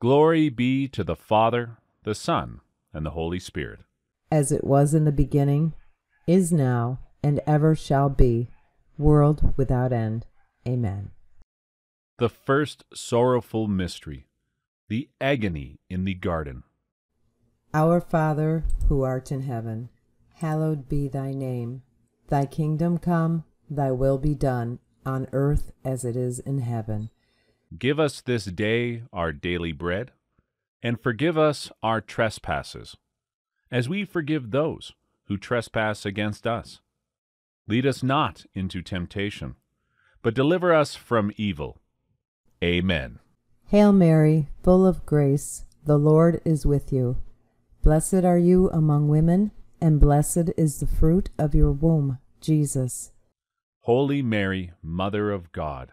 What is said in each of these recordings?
Glory be to the Father, the Son, and the Holy Spirit. As it was in the beginning, is now, and ever shall be, world without end. Amen. The first sorrowful mystery, the agony in the garden. Our Father, who art in heaven, hallowed be thy name. Thy kingdom come, thy will be done, on earth as it is in heaven. Give us this day our daily bread, and forgive us our trespasses, as we forgive those who trespass against us. Lead us not into temptation, but deliver us from evil. Amen. Hail Mary, full of grace, the Lord is with you. Blessed are you among women, and blessed is the fruit of your womb, Jesus. Holy Mary, Mother of God,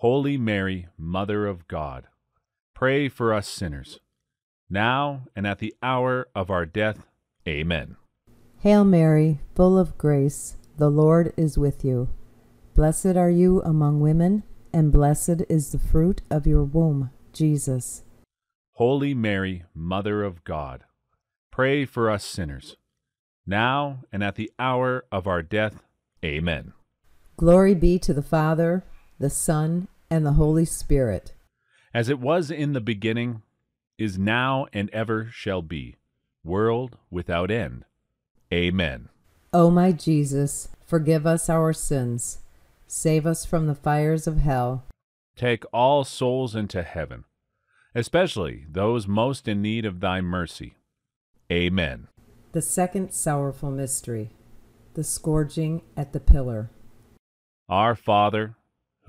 Holy Mary, Mother of God, pray for us sinners, now and at the hour of our death. Amen. Hail Mary, full of grace, the Lord is with you. Blessed are you among women, and blessed is the fruit of your womb, Jesus. Holy Mary, Mother of God, pray for us sinners, now and at the hour of our death. Amen. Glory be to the Father, the Son, and the Holy Spirit. As it was in the beginning, is now, and ever shall be, world without end. Amen. O my Jesus, forgive us our sins, save us from the fires of hell. Take all souls into heaven, especially those most in need of thy mercy. Amen. The second sorrowful mystery, the scourging at the pillar. Our Father,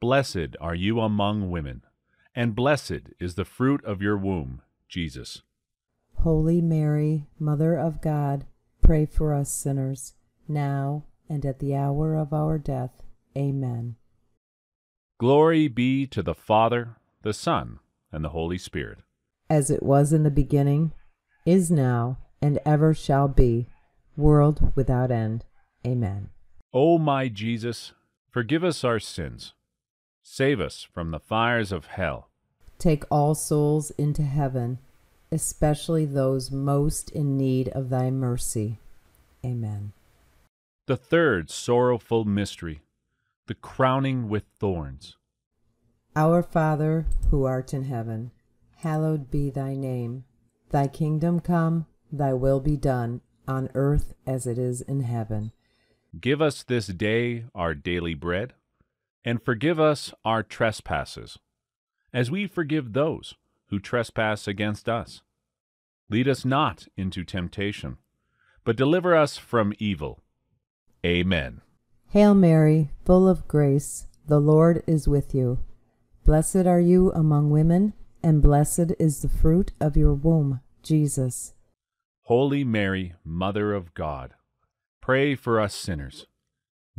Blessed are you among women, and blessed is the fruit of your womb, Jesus. Holy Mary, Mother of God, pray for us sinners, now and at the hour of our death. Amen. Glory be to the Father, the Son, and the Holy Spirit. As it was in the beginning, is now, and ever shall be, world without end. Amen. O my Jesus, forgive us our sins. Save us from the fires of hell. Take all souls into heaven, especially those most in need of thy mercy. Amen. The third sorrowful mystery, the crowning with thorns. Our Father, who art in heaven, hallowed be thy name. Thy kingdom come, thy will be done, on earth as it is in heaven. Give us this day our daily bread, and forgive us our trespasses, as we forgive those who trespass against us. Lead us not into temptation, but deliver us from evil. Amen. Hail Mary, full of grace, the Lord is with you. Blessed are you among women, and blessed is the fruit of your womb, Jesus. Holy Mary, Mother of God, pray for us sinners,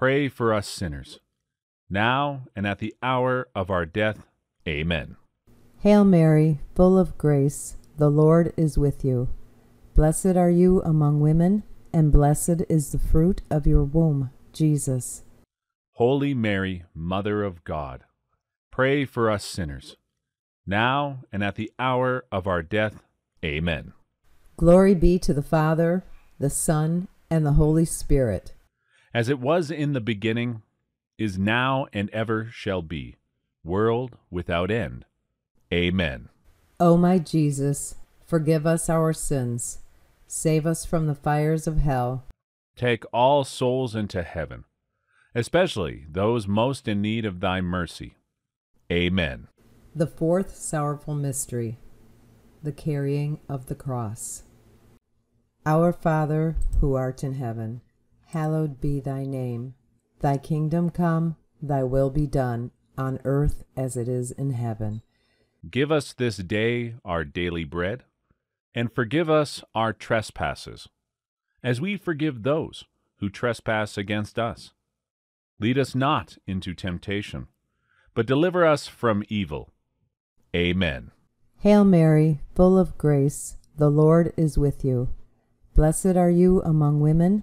pray for us sinners, now and at the hour of our death. Amen. Hail Mary, full of grace, the Lord is with you. Blessed are you among women, and blessed is the fruit of your womb, Jesus. Holy Mary, Mother of God, pray for us sinners, now and at the hour of our death. Amen. Glory be to the Father, the Son, and the Holy Spirit. As it was in the beginning, is now, and ever shall be, world without end. Amen. O my Jesus, forgive us our sins, save us from the fires of hell, Take all souls into heaven, especially those most in need of thy mercy. Amen. The fourth sorrowful mystery, the carrying of the cross. Our Father, who art in heaven, hallowed be thy name. Thy kingdom come, thy will be done, on earth as it is in heaven. Give us this day our daily bread, and forgive us our trespasses, as we forgive those who trespass against us. Lead us not into temptation, but deliver us from evil. Amen. Hail Mary, full of grace, the Lord is with you. Blessed are you among women,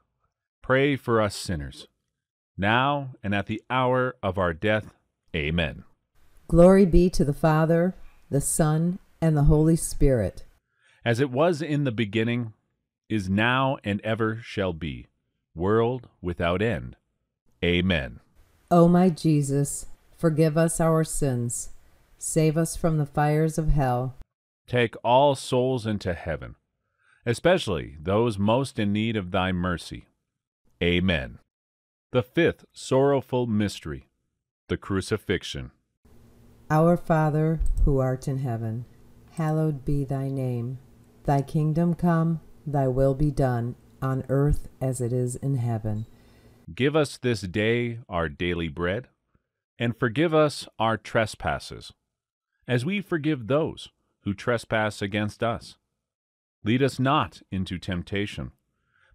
pray for us sinners, now and at the hour of our death. Amen. Glory be to the Father, the Son, and the Holy Spirit. As it was in the beginning, is now, and ever shall be, world without end. Amen. O my Jesus, forgive us our sins, save us from the fires of hell. Take all souls into heaven, especially those most in need of thy mercy. Amen. The fifth sorrowful mystery, the crucifixion. Our Father, who art in heaven, hallowed be thy name. Thy kingdom come, thy will be done, on earth as it is in heaven. Give us this day our daily bread, and forgive us our trespasses, as we forgive those who trespass against us. Lead us not into temptation,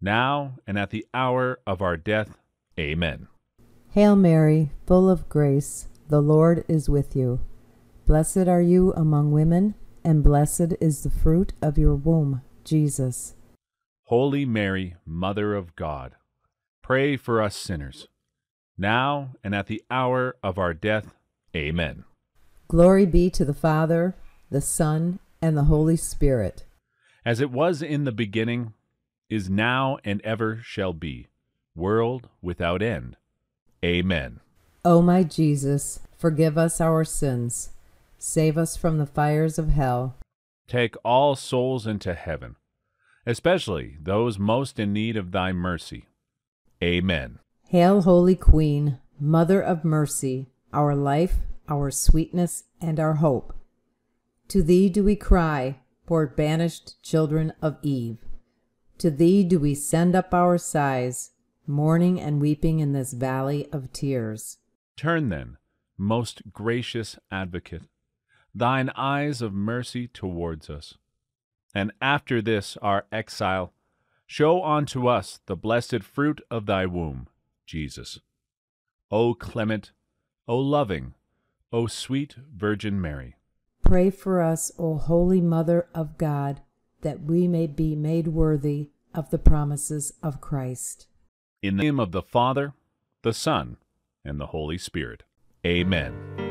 now and at the hour of our death. Amen. Hail Mary, full of grace, the Lord is with you. Blessed are you among women, and blessed is the fruit of your womb, Jesus. Holy Mary, Mother of God, pray for us sinners, now and at the hour of our death. Amen. Glory be to the Father, the Son, and the Holy Spirit. As it was in the beginning, is now, and ever shall be, world without end. Amen. O my Jesus, forgive us our sins, save us from the fires of hell. Take all souls into heaven, especially those most in need of thy mercy. Amen. Hail, Holy Queen, Mother of Mercy, our life, our sweetness, and our hope. To thee do we cry, poor banished children of Eve. To thee do we send up our sighs, mourning and weeping in this valley of tears. Turn then, most gracious advocate, thine eyes of mercy towards us. And after this our exile, show unto us the blessed fruit of thy womb, Jesus. O clement, O loving, O sweet Virgin Mary. Pray for us, O Holy Mother of God, that we may be made worthy of the promises of Christ. In the name of the Father, the Son, and the Holy Spirit. Amen.